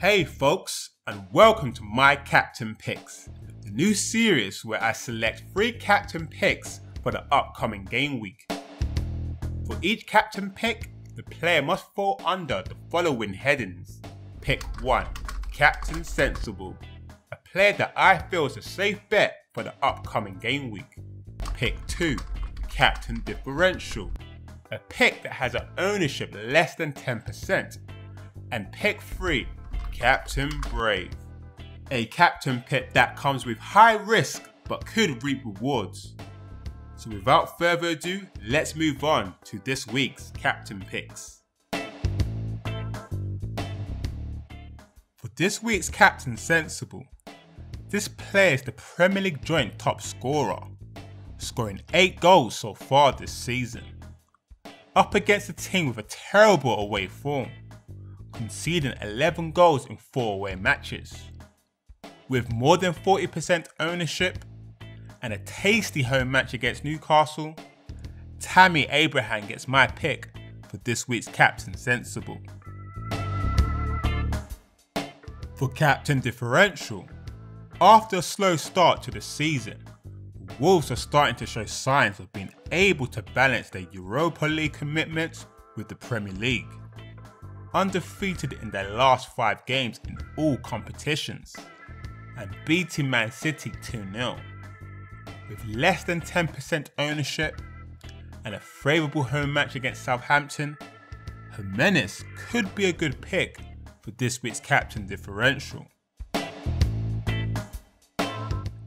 Hey folks, and welcome to My Captain Picks, the new series where I select three captain picks for the upcoming game week. For each captain pick, the player must fall under the following headings. Pick 1. Captain Sensible. Player that I feel is a safe bet for the upcoming game week. Pick 2. Captain Differential. A pick that has an ownership less than 10%. And pick 3 Captain Brave. A captain pick that comes with high risk but could reap rewards. So without further ado, let's move on to this week's captain picks. For this week's captain sensible, this player is the Premier League joint top scorer, scoring 8 goals so far this season. Up against a team with a terrible away form conceding 11 goals in 4 away matches. With more than 40% ownership and a tasty home match against Newcastle, Tammy Abraham gets my pick for this week's Captain Sensible. For Captain Differential, after a slow start to the season, Wolves are starting to show signs of being able to balance their Europa League commitments with the Premier League undefeated in their last five games in all competitions, and beating Man City 2 0. With less than 10% ownership and a favourable home match against Southampton, Jimenez could be a good pick for this week's captain differential.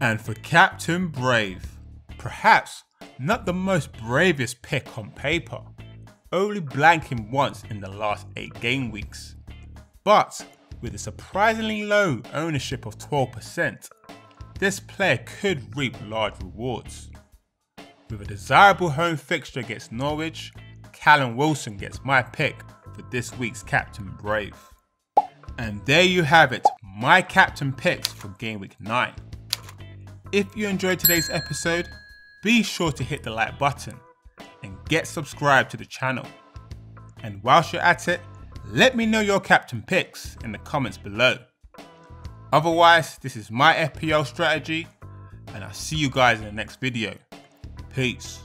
And for Captain Brave, perhaps not the most bravest pick on paper, only blanking once in the last 8 game weeks. But with a surprisingly low ownership of 12%, this player could reap large rewards. With a desirable home fixture against Norwich, Callum Wilson gets my pick for this week's Captain Brave. And there you have it, my captain picks for game week 9. If you enjoyed today's episode, be sure to hit the like button and get subscribed to the channel. And whilst you're at it, let me know your captain picks in the comments below. Otherwise, this is my FPL strategy, and I'll see you guys in the next video. Peace.